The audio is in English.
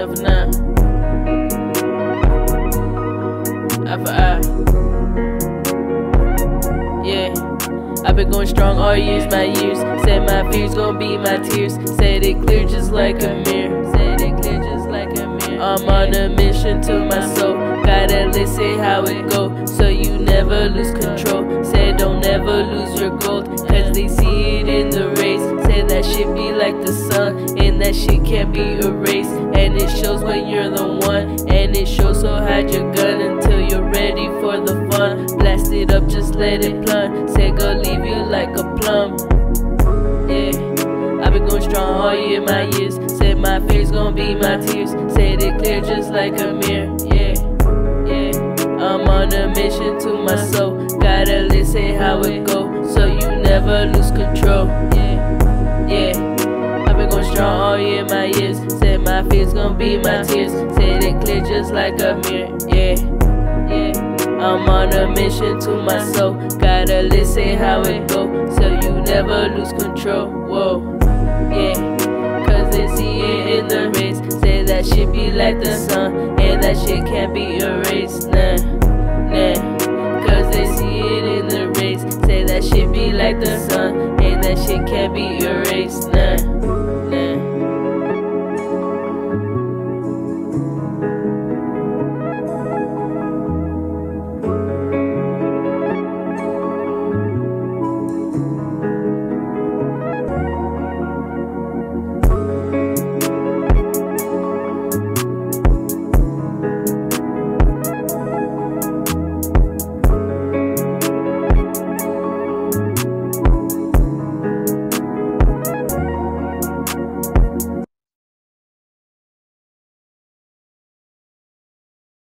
of uh, Yeah. I've been going strong all years, my years. Said my fears gon' be my tears. Said it clear just like a mirror. Said it clear just like a mirror. I'm on a mission to my soul. Gotta listen how it go, so you never lose control. Said don't ever lose your gold, cause they see it in the rays. Said that shit be like the sun that shit can't be erased. And it shows when you're the one, and it shows so hide your gun until you're ready for the fun. Blast it up, just let it blunt. Say go leave you like a plum. Yeah, I've been going strong all year, my years. Said my fears gon' be my tears. Said it clear just like a mirror. Yeah, yeah. I'm on a mission to my soul. Gotta listen how it go, my fears gon' be my tears. Said it clear just like a mirror. Yeah, yeah. I'm on a mission to my soul. Gotta listen how it go, so you never lose control. Whoa, yeah. Cause they see it in the race. Say that shit be like the sun, and that shit can't be erased. Nah, nah. Cause they see it in